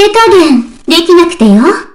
手加減できなくてよ。